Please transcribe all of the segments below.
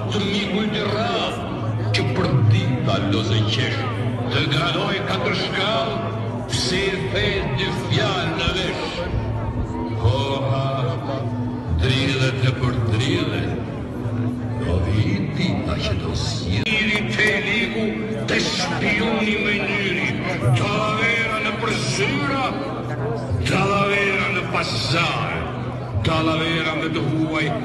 Dhe miku yt i rrallë që për dita loz e qesh Të gradoi katër shkallë pse i the dy fjalë në vesh Koha dridhet e përdridhet Do vijë dita që do sjellë Iri te ligu te spiuni me njëri Dallavera nëpër zyra Dallavera në pazar Dallavera me të huaj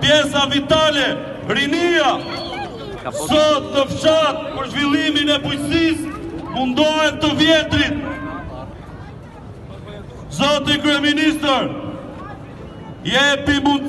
Pjesa vitale, rinia, sot në fshat për zhvillimin e bujqësisë, mundohet të vjetrit. Zoti Kryeministër, jepi mundësi.